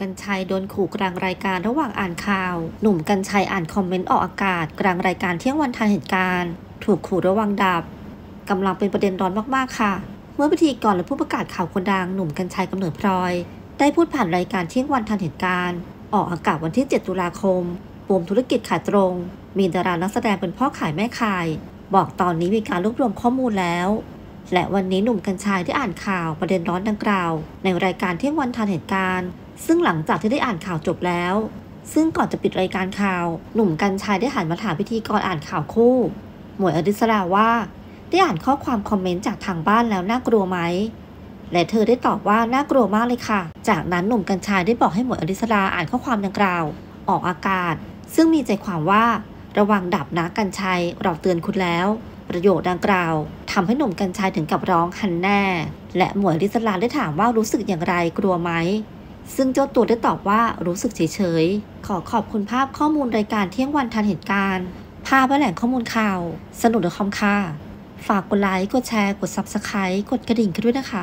กัญชัยโดนขู่กลางรายการระหว่างอ่านข่าว หนุ่มกัญชัยอ่านคอมเมนต์ออกอากาศ กลางรายการเที่ยงวันทันเหตุการณ์ ถูกขู่ระวังดับกำลังเป็นประเด็นร้อนมากๆค่ะ เมื่อพิธีกรและผู้ประกาศข่าวคนดังหนุ่มกัญชัยกำเนิดพลอย ได้พูดผ่านรายการเที่ยงวันทันเหตุการณ์ ออกอากาศวันที่ 7 ตุลาคมปมธุรกิจขายตรง มีดารานักแสดงเป็นพ่อขายแม่ขาย บอกตอนนี้มีการรวบรวมข้อมูลแล้วและวันนี้หนุ่มกัญชัยได้อ่านข่าวประเด็นร้อนดังกล่าว ในรายการเที่ยงวันทันเหตุการณ์ ซึ่งหลังจากที่ได้อ่านข่าวจบแล้ว ซึ่งก่อนจะปิดรายการข่าว หนุ่มกัญชัยได้หันมาถามพิธีกรอ่านข่าวคู่ หมวยอดิศราว่า ได้อ่านข้อความคอมเมนต์จากทางบ้านแล้วน่ากลัวไหมและเธอได้ตอบว่าน่ากลัวมากเลยค่ะ จากนั้นหนุ่มกัญชัยได้บอกให้หมวยอดิศราอ่านข้อความดังกล่าว ออกอากาศ ซึ่งมีใจความว่า ระวังดับนะกัญชัย เราเตือนคุณแล้ว ประโยคดังกล่าวทำให้หนุ่มกัญชัยถึงกับร้องฮันแน่ และหมวยอดิศราได้ถามว่ารู้สึกอย่างไรกลัวไหม ซึ่งเจ้าตัวได้ตอบว่ารู้สึกเฉยๆ ขอขอบคุณภาพข้อมูลรายการเที่ยงวันทันเหตุการณ์ ภาพและแหล่งข้อมูลข่าว สนุกหรือคอมค่ะ ฝากกดไลค์ กดแชร์ กด Subscribe กดกระดิ่งกันด้วยนะคะ